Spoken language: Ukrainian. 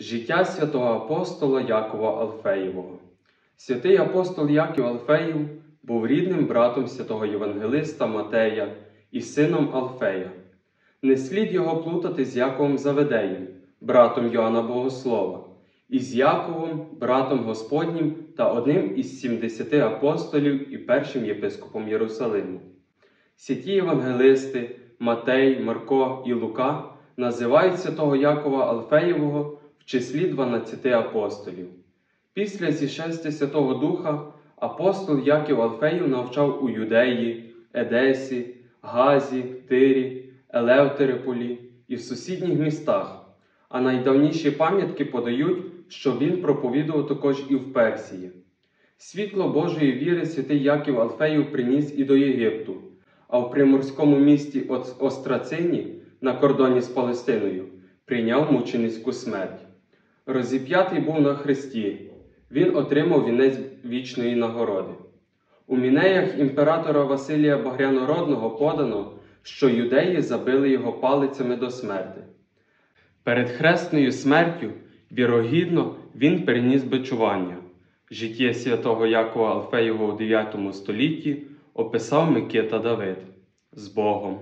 Життя святого апостола Якова Алфеєвого. Святий апостол Яків Алфеїв був рідним братом святого Євангелиста Матея і сином Алфея. Не слід його плутати з Яковом Заведеєм, братом Йоанна Богослова, і з Яковом, братом Господнім та одним із 70 апостолів і першим єпископом Єрусалиму. Святі євангелисти Матей, Марко і Лука називають святого Якова Алфеєвого числі 12 апостолів. Після зішестя Святого Духа апостол Яків Алфеїв навчав у Юдеї, Едесі, Газі, Тирі, Елеутериполі і в сусідніх містах, а найдавніші пам'ятки подають, що він проповідував також і в Персії. Світло Божої віри святий Яків Алфеїв приніс і до Єгипту, а в приморському місті Острацині на кордоні з Палестиною прийняв мученицьку смерть. Розіп'ятий був на хресті, він отримав вінець вічної нагороди. У мінеях імператора Василія Багрянородного подано, що юдеї забили його палицями до смерти. Перед хресною смертю, вірогідно, він переніс бичування. Життя святого Якова Алфеєва у 9 столітті описав Микита Давид з Богом.